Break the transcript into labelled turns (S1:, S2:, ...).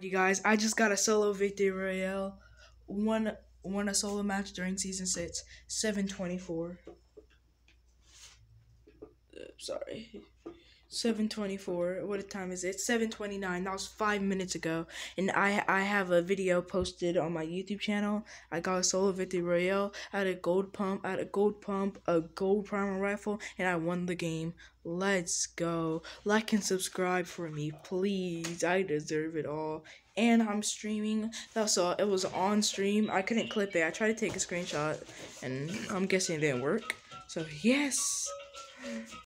S1: You guys, I just got a solo victory royale. Won won a solo match during season six. Seven twenty four. Uh, sorry. 724 what time is it? 729 that was five minutes ago. And i i have a video posted on my youtube channel. I got a solo victory royale. I had a gold pump I had a gold pump a gold primal rifle and i won the game. Let's go. Like and subscribe for me please. I deserve it all. And i'm streaming. That's all. It was on stream. I couldn't clip it. I tried to take a screenshot and i'm guessing it didn't work. So yes